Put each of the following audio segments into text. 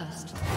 First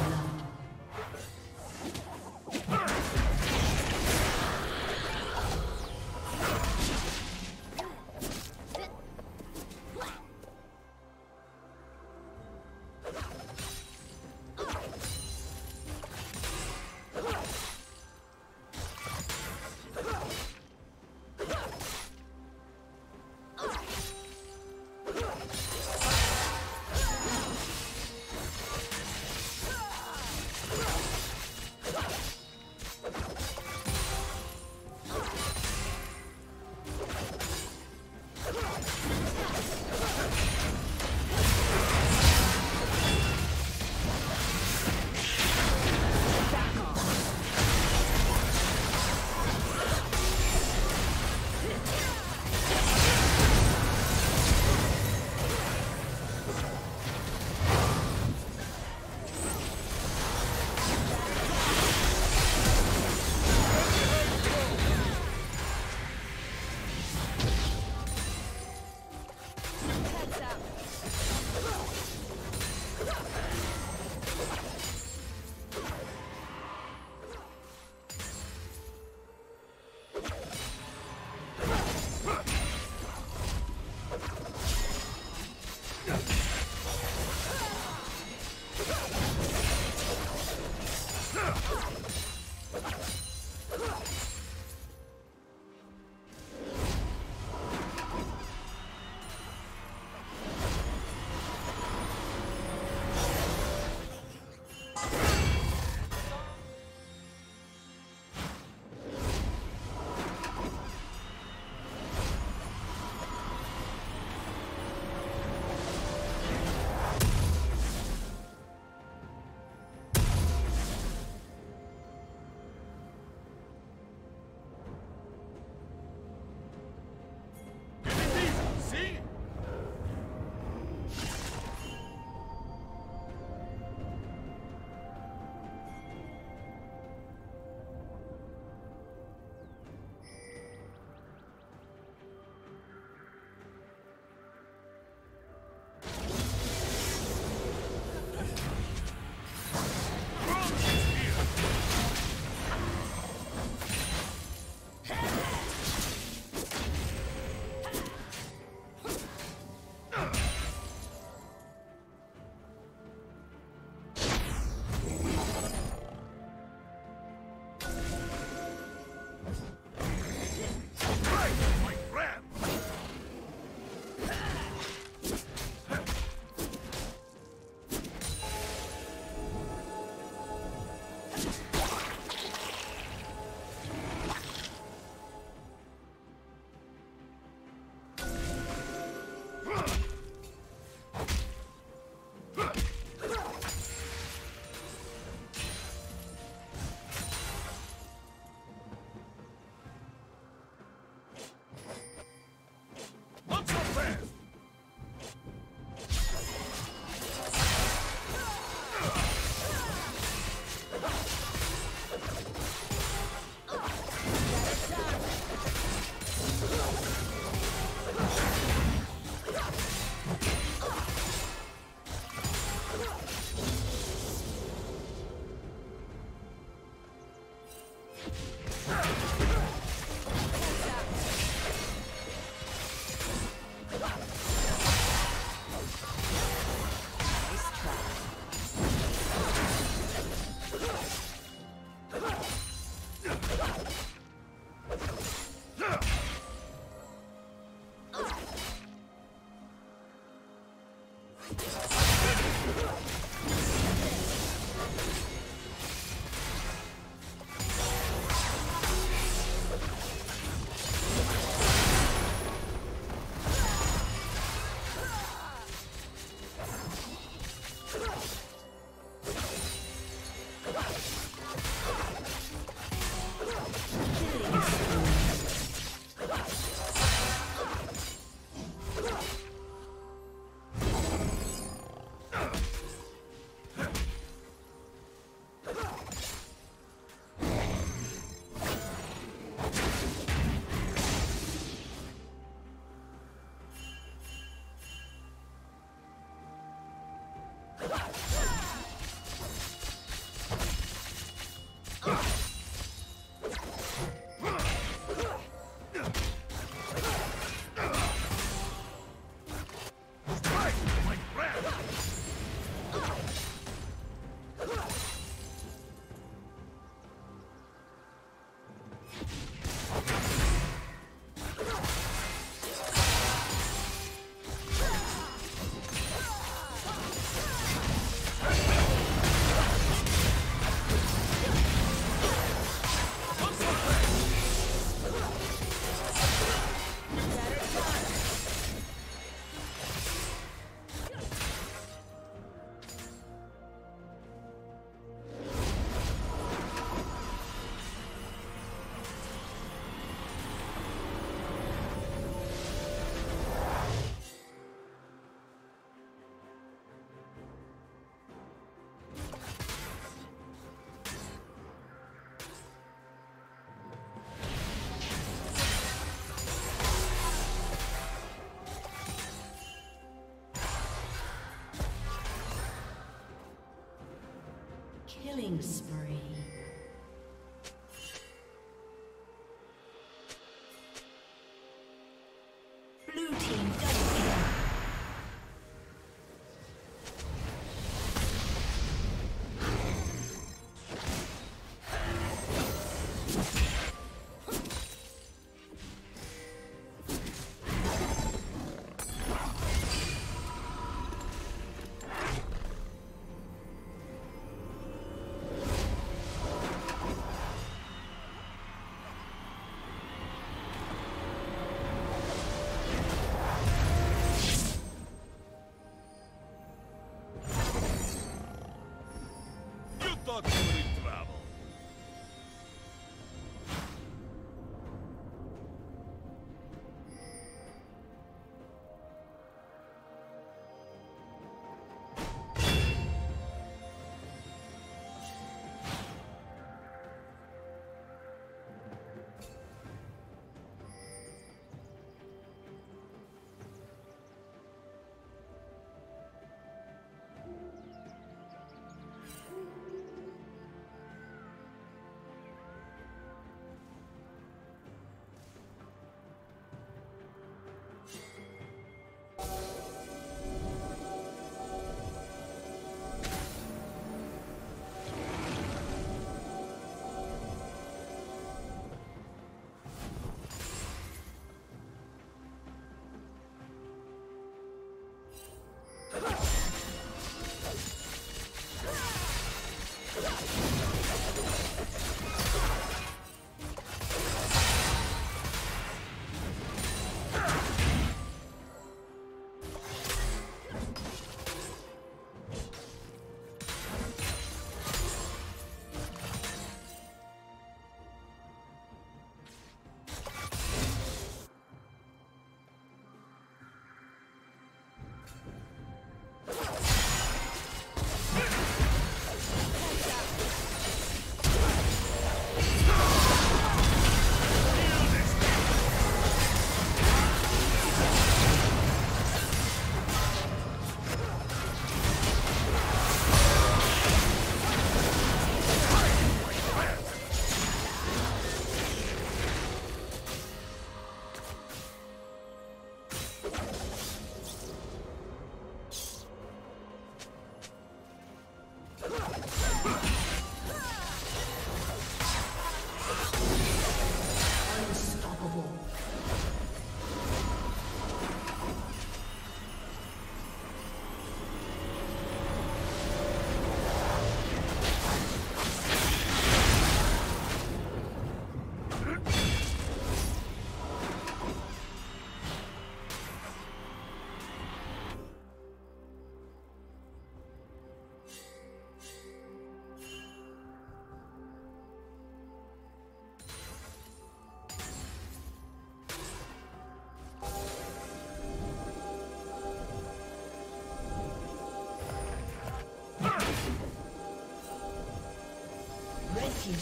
Killing spree.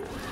you